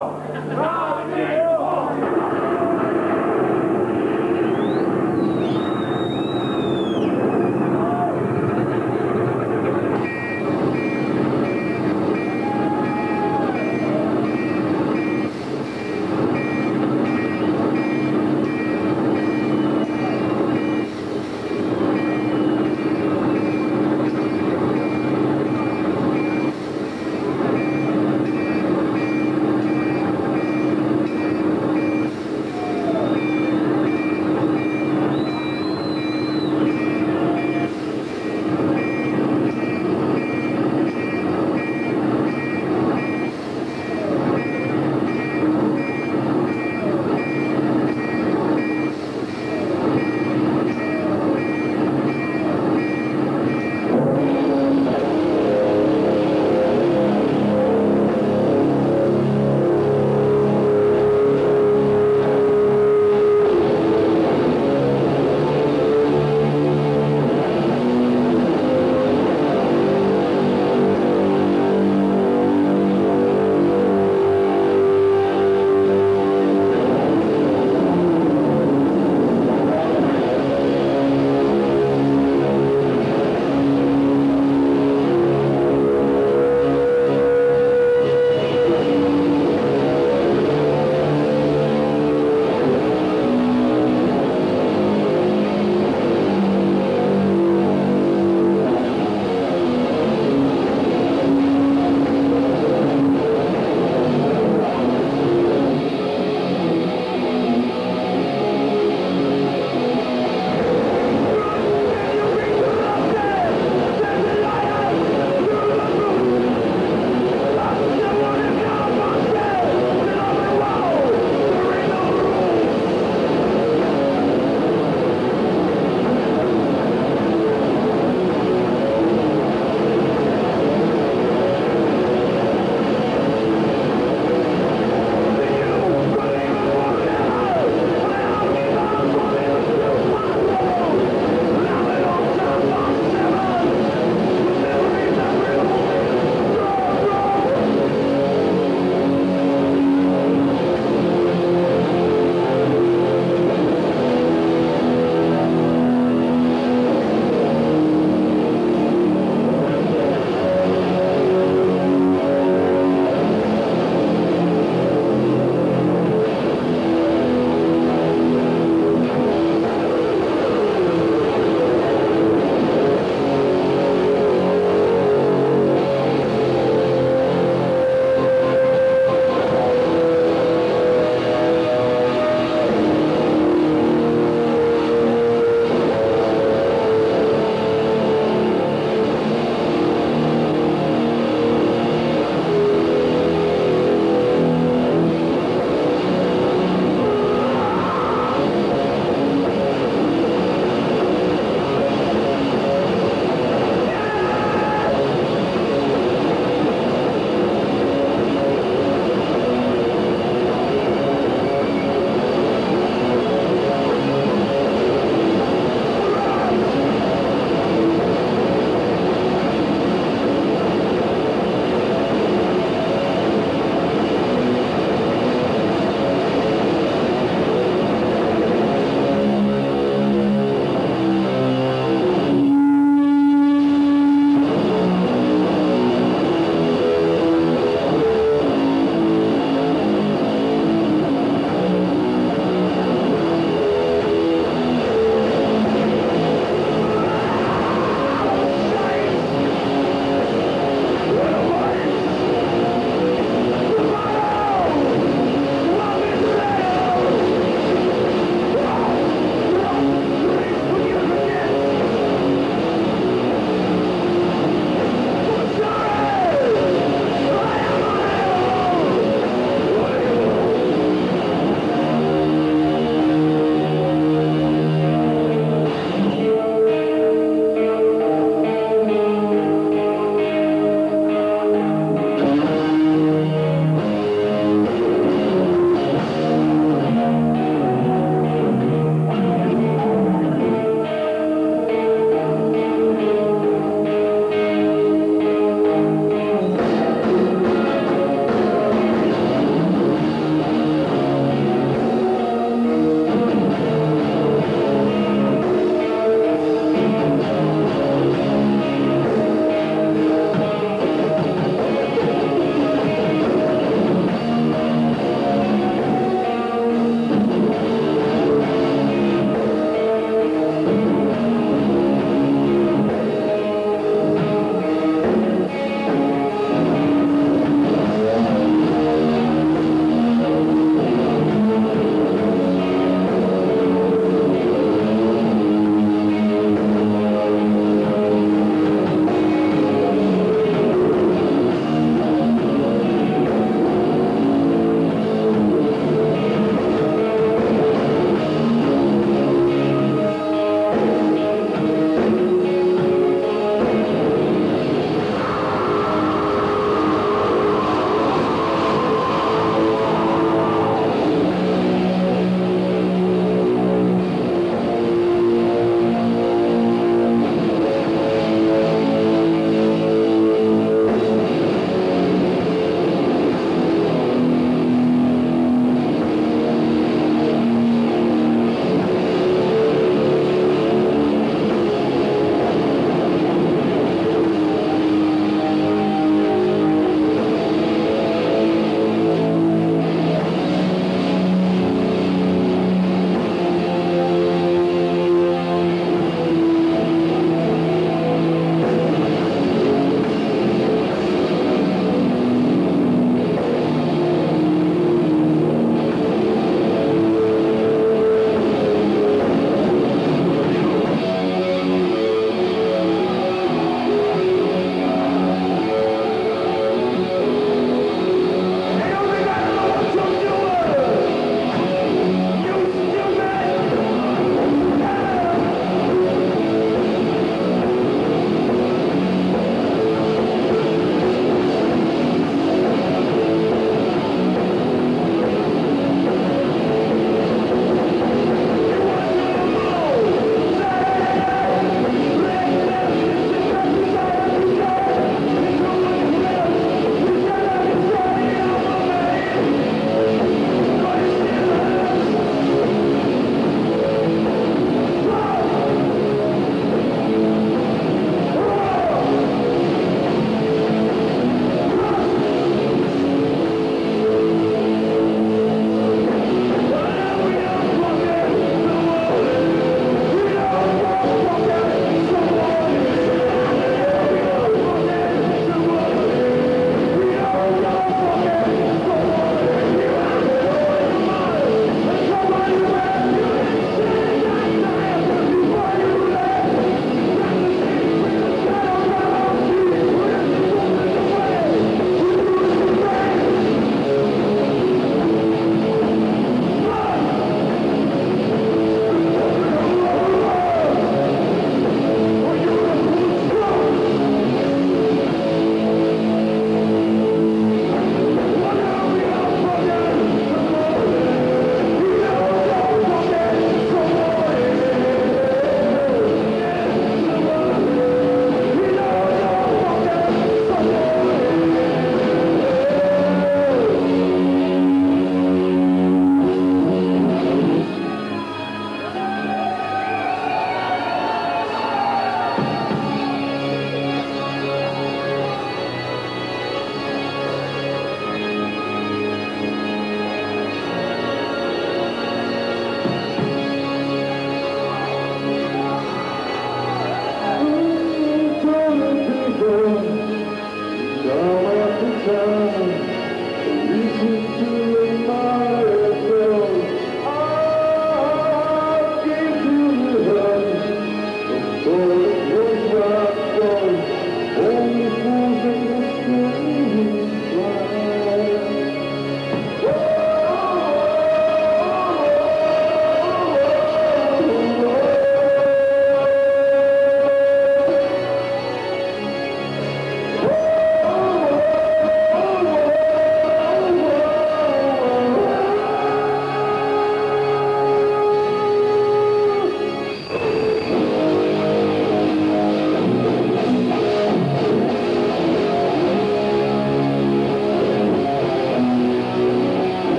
Thank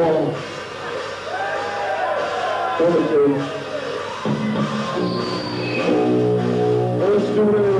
the carnival? Cemetery.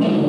Thank